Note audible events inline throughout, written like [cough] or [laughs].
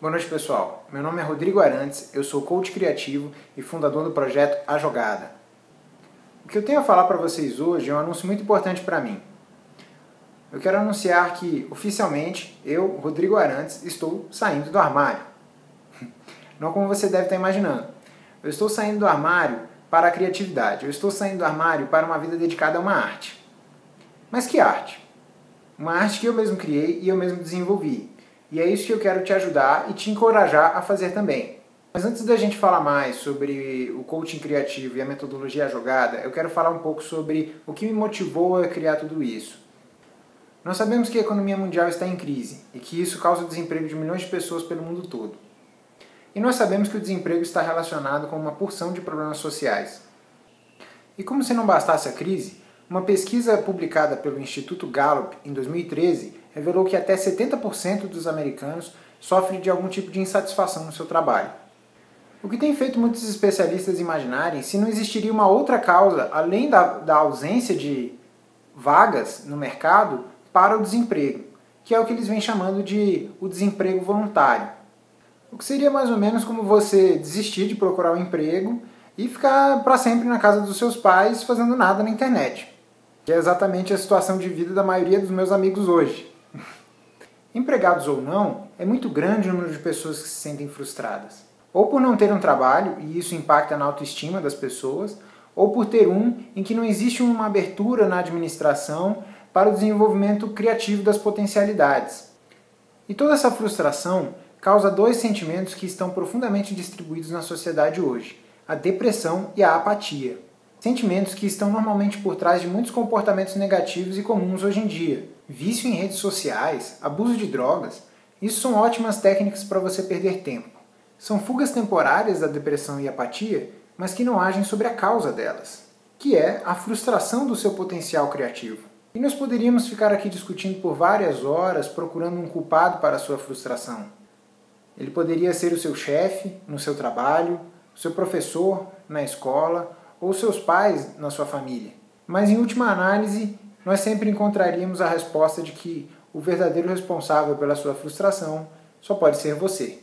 Boa noite, pessoal. Meu nome é Rodrigo Arantes, eu sou coach criativo e fundador do projeto A Jogada. O que eu tenho a falar para vocês hoje é um anúncio muito importante para mim. Eu quero anunciar que, oficialmente, eu, Rodrigo Arantes, estou saindo do armário. [laughs] Não como você deve estar imaginando. Eu estou saindo do armário para a criatividade. Eu estou saindo do armário para uma vida dedicada a uma arte. Mas que arte? Uma arte que eu mesmo criei e eu mesmo desenvolvi e é isso que eu quero te ajudar e te encorajar a fazer também. Mas antes da gente falar mais sobre o coaching criativo e a metodologia jogada, eu quero falar um pouco sobre o que me motivou a criar tudo isso. Nós sabemos que a economia mundial está em crise e que isso causa o desemprego de milhões de pessoas pelo mundo todo. E nós sabemos que o desemprego está relacionado com uma porção de problemas sociais. E como se não bastasse a crise, uma pesquisa publicada pelo Instituto Gallup em 2013 revelou que até 70% dos americanos sofrem de algum tipo de insatisfação no seu trabalho. O que tem feito muitos especialistas imaginarem se não existiria uma outra causa, além da, da ausência de vagas no mercado, para o desemprego, que é o que eles vêm chamando de o desemprego voluntário. O que seria mais ou menos como você desistir de procurar um emprego e ficar para sempre na casa dos seus pais fazendo nada na internet. Que é exatamente a situação de vida da maioria dos meus amigos hoje. Empregados ou não, é muito grande o número de pessoas que se sentem frustradas. Ou por não ter um trabalho, e isso impacta na autoestima das pessoas, ou por ter um em que não existe uma abertura na administração para o desenvolvimento criativo das potencialidades. E toda essa frustração causa dois sentimentos que estão profundamente distribuídos na sociedade hoje: a depressão e a apatia. Sentimentos que estão normalmente por trás de muitos comportamentos negativos e comuns hoje em dia. Vício em redes sociais, abuso de drogas, isso são ótimas técnicas para você perder tempo. São fugas temporárias da depressão e apatia, mas que não agem sobre a causa delas, que é a frustração do seu potencial criativo. E nós poderíamos ficar aqui discutindo por várias horas procurando um culpado para a sua frustração. Ele poderia ser o seu chefe no seu trabalho, o seu professor na escola ou seus pais na sua família. Mas em última análise, nós sempre encontraríamos a resposta de que o verdadeiro responsável pela sua frustração só pode ser você.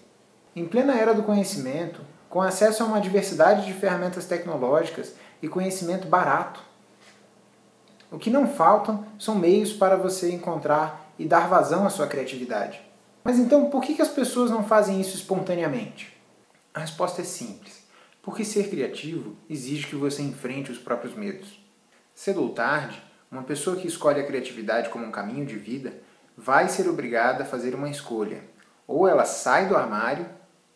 Em plena era do conhecimento, com acesso a uma diversidade de ferramentas tecnológicas e conhecimento barato, o que não faltam são meios para você encontrar e dar vazão à sua criatividade. Mas então, por que as pessoas não fazem isso espontaneamente? A resposta é simples porque ser criativo exige que você enfrente os próprios medos. Cedo ou tarde, uma pessoa que escolhe a criatividade como um caminho de vida vai ser obrigada a fazer uma escolha. Ou ela sai do armário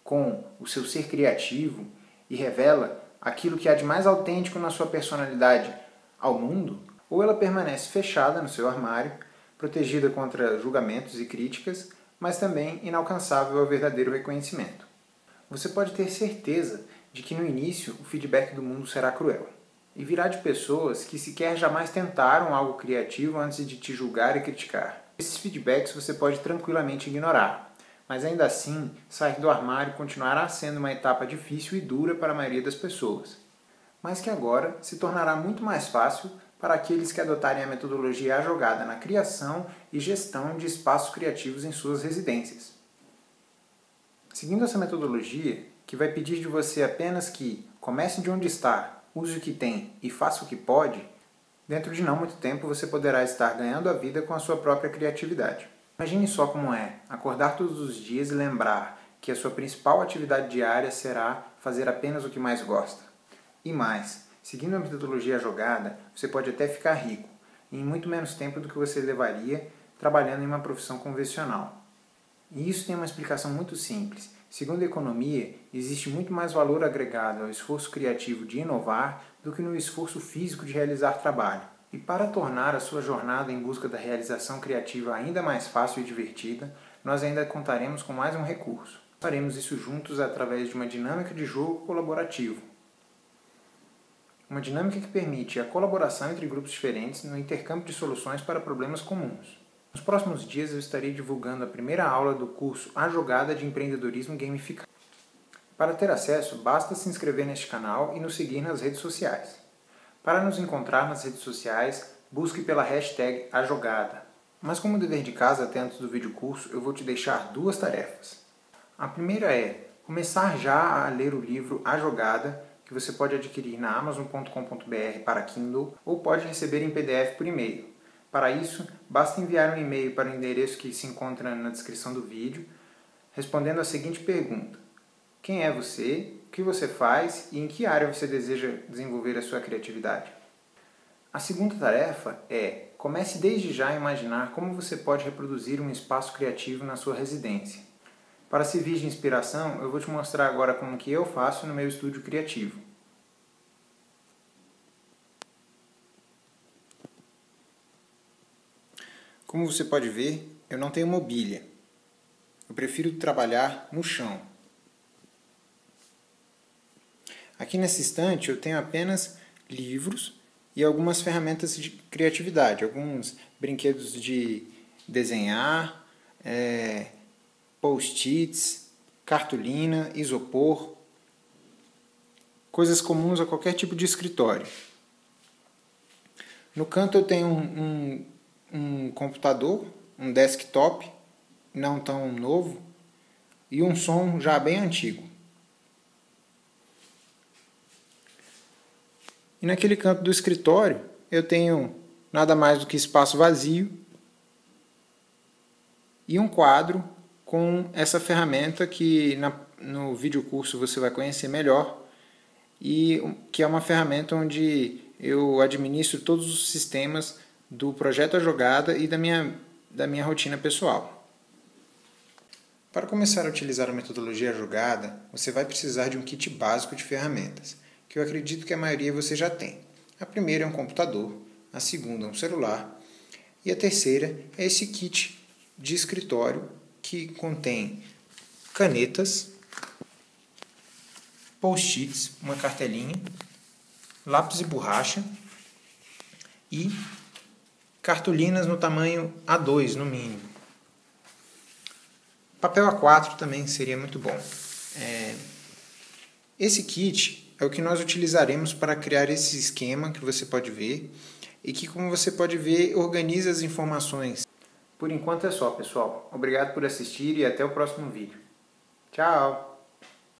com o seu ser criativo e revela aquilo que há de mais autêntico na sua personalidade ao mundo, ou ela permanece fechada no seu armário, protegida contra julgamentos e críticas, mas também inalcançável ao verdadeiro reconhecimento. Você pode ter certeza de que no início o feedback do mundo será cruel e virá de pessoas que sequer jamais tentaram algo criativo antes de te julgar e criticar. Esses feedbacks você pode tranquilamente ignorar, mas ainda assim, sair do armário continuará sendo uma etapa difícil e dura para a maioria das pessoas, mas que agora se tornará muito mais fácil para aqueles que adotarem a metodologia jogada na criação e gestão de espaços criativos em suas residências. Seguindo essa metodologia, que vai pedir de você apenas que comece de onde está, use o que tem e faça o que pode, dentro de não muito tempo você poderá estar ganhando a vida com a sua própria criatividade. Imagine só como é acordar todos os dias e lembrar que a sua principal atividade diária será fazer apenas o que mais gosta. E mais, seguindo a metodologia jogada, você pode até ficar rico, em muito menos tempo do que você levaria trabalhando em uma profissão convencional. E isso tem uma explicação muito simples. Segundo a economia, existe muito mais valor agregado ao esforço criativo de inovar do que no esforço físico de realizar trabalho. E para tornar a sua jornada em busca da realização criativa ainda mais fácil e divertida, nós ainda contaremos com mais um recurso. Faremos isso juntos através de uma dinâmica de jogo colaborativo. Uma dinâmica que permite a colaboração entre grupos diferentes no intercâmbio de soluções para problemas comuns. Nos próximos dias eu estarei divulgando a primeira aula do curso A Jogada de Empreendedorismo Gamificado. Para ter acesso, basta se inscrever neste canal e nos seguir nas redes sociais. Para nos encontrar nas redes sociais, busque pela hashtag A Jogada. Mas como dever de casa até antes do vídeo curso, eu vou te deixar duas tarefas. A primeira é começar já a ler o livro A Jogada, que você pode adquirir na amazon.com.br para Kindle ou pode receber em PDF por e-mail. Para isso, basta enviar um e-mail para o endereço que se encontra na descrição do vídeo, respondendo a seguinte pergunta: Quem é você? O que você faz e em que área você deseja desenvolver a sua criatividade? A segunda tarefa é comece desde já a imaginar como você pode reproduzir um espaço criativo na sua residência. Para servir de inspiração, eu vou te mostrar agora como que eu faço no meu estúdio criativo. Como você pode ver, eu não tenho mobília. Eu prefiro trabalhar no chão. Aqui nessa estante eu tenho apenas livros e algumas ferramentas de criatividade, alguns brinquedos de desenhar, é, post-its, cartolina, isopor, coisas comuns a qualquer tipo de escritório. No canto eu tenho um, um, um computador, um desktop, não tão novo, e um som já bem antigo. E naquele canto do escritório eu tenho nada mais do que espaço vazio e um quadro com essa ferramenta que na, no vídeo curso você vai conhecer melhor e que é uma ferramenta onde eu administro todos os sistemas do projeto A Jogada e da minha, da minha rotina pessoal. Para começar a utilizar a metodologia jogada, você vai precisar de um kit básico de ferramentas que eu acredito que a maioria você já tem. A primeira é um computador, a segunda é um celular e a terceira é esse kit de escritório que contém canetas, post-its, uma cartelinha, lápis e borracha e cartolinas no tamanho A2 no mínimo. Papel A4 também seria muito bom. É... Esse kit é o que nós utilizaremos para criar esse esquema que você pode ver e que, como você pode ver, organiza as informações. Por enquanto é só, pessoal. Obrigado por assistir e até o próximo vídeo. Tchau!